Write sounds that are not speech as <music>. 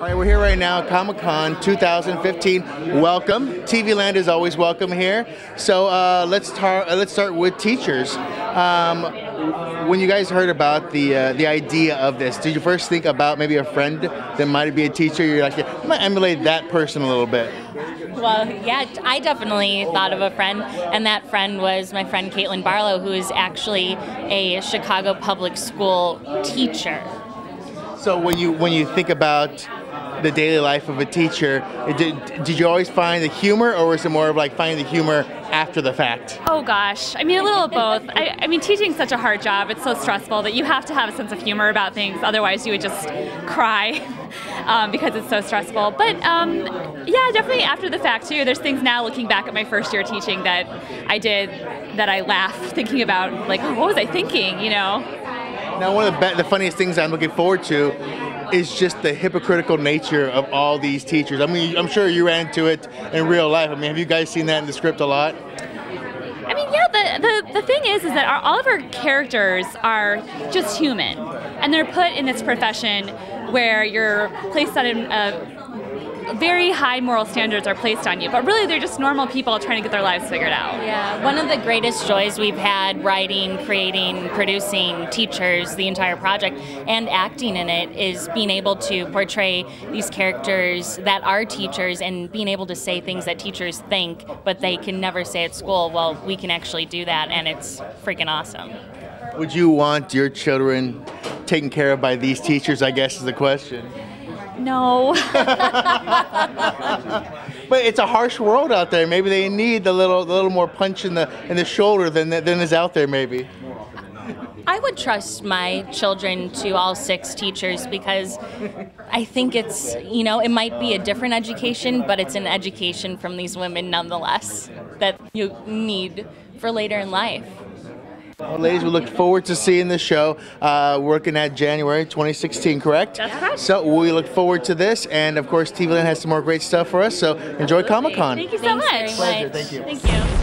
All right, we're here right now, at Comic Con 2015. Welcome. TV Land is always welcome here. So uh, let's tar- uh, let's start with teachers. Um, when you guys heard about the uh, the idea of this, did you first think about maybe a friend that might be a teacher? You're like, yeah, I'm gonna emulate that person a little bit. Well, yeah, I definitely thought of a friend, and that friend was my friend Caitlin Barlow, who is actually a Chicago public school teacher. So when you when you think about the daily life of a teacher, did, did you always find the humor, or was it more of like finding the humor after the fact? Oh gosh, I mean a little of both. I, I mean teaching is such a hard job. It's so stressful that you have to have a sense of humor about things. Otherwise, you would just cry <laughs> um, because it's so stressful. But um, yeah, definitely after the fact too. There's things now looking back at my first year teaching that I did that I laugh thinking about. Like, oh, what was I thinking? You know. Now, one of the, the funniest things I'm looking forward to is just the hypocritical nature of all these teachers. I mean, I'm sure you ran into it in real life. I mean, have you guys seen that in the script a lot? I mean, yeah. The, the, the thing is, is that our, all of our characters are just human, and they're put in this profession where you're placed on a, very high moral standards are placed on you, but really they're just normal people trying to get their lives figured out. Yeah, one of the greatest joys we've had writing, creating, producing, teachers, the entire project, and acting in it is being able to portray these characters that are teachers and being able to say things that teachers think, but they can never say at school. Well, we can actually do that, and it's freaking awesome. Would you want your children taken care of by these teachers? I guess is the question. No. <laughs> but it's a harsh world out there. Maybe they need the little, the little more punch in the in the shoulder than than is out there. Maybe. I would trust my children to all six teachers because I think it's, you know, it might be a different education, but it's an education from these women nonetheless that you need for later in life. Well, ladies, we look forward to seeing the show. Uh, working at January 2016, correct? That's correct. So we look forward to this, and of course, TV Land has some more great stuff for us. So enjoy Comic Con. Thank you so Thanks much. very Pleasure. Thank you. Thank you.